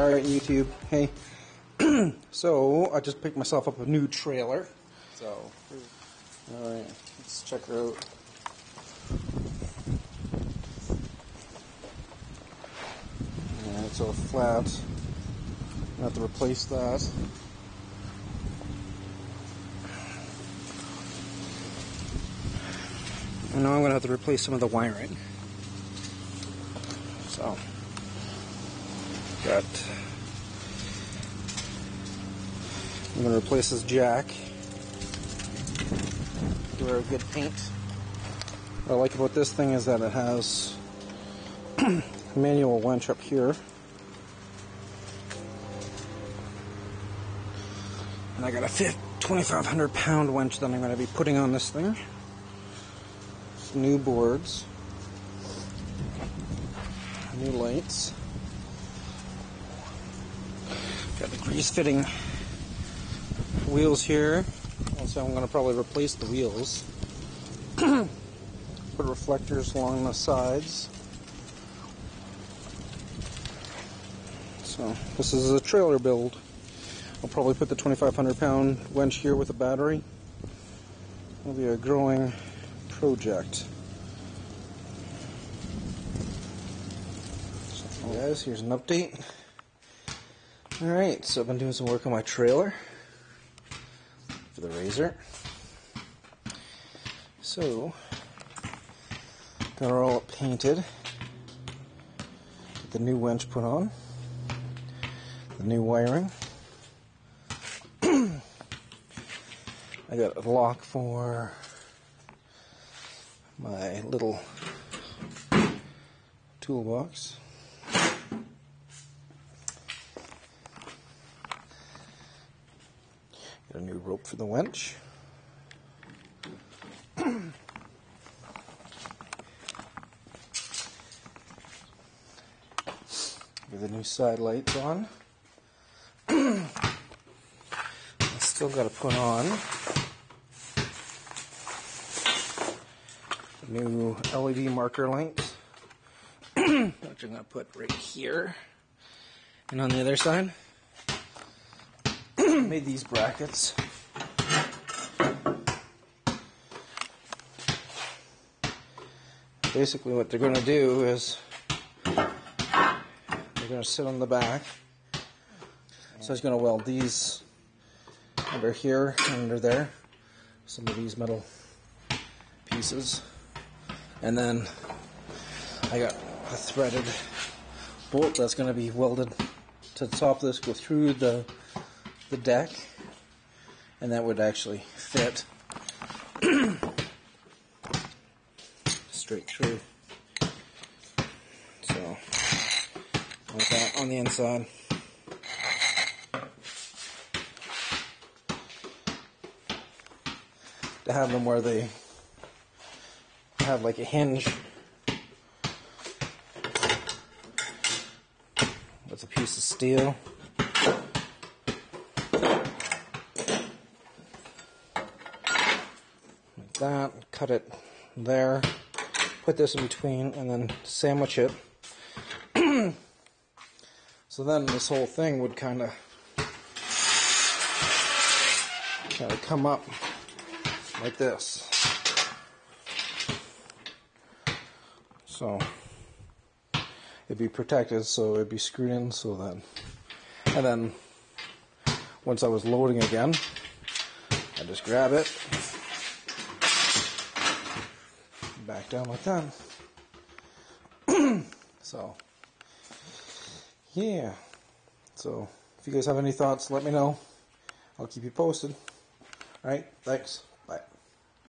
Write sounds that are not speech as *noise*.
Alright, YouTube. Hey. *clears throat* so, I just picked myself up a new trailer. So, alright, let's check her out. Yeah, it's all flat. I have to replace that. And now I'm to have to replace some of the wiring. So, got. I'm to replace this jack. Give her a good paint. What I like about this thing is that it has *clears throat* a manual winch up here. And I got a 2,500 pound winch that I'm going to be putting on this thing. Some new boards. New lights. Got the grease fitting wheels here. Also, I'm going to probably replace the wheels. *clears throat* Put reflectors along the sides. So, this is a trailer build. I'll probably put the 2,500 pound winch here with a battery. It'll be a growing project. So, guys, here's an update. Alright, so I've been doing some work on my trailer for the RZR. So, got her all painted. The new winch put on. The new wiring. *clears throat* I got a lock for my little toolbox. Got a new rope for the winch. Get the new side lights on. Still got to put on new LED marker lights, *clears throat* which I'm going to put right here and on the other side. Made these brackets. Basically, what they're going to do is they're going to sit on the back. So it's going to weld these under here and under there. Some of these metal pieces. And then I got a threaded bolt that's going to be welded to the top of this, go through the the deck, and that would actually fit *coughs* straight through. So, like that on the inside. To have them where they have like a hinge with a piece of steel. That, cut it there, put this in between, and then sandwich it. *clears throat* so then this whole thing would kind of come up like this. So it'd be protected, so it'd be screwed in so that, and then once I was loading again, I just grab it, back down like that. *clears throat* so yeah, so if you guys have any thoughts, let me know. I'll keep you posted. All right, thanks.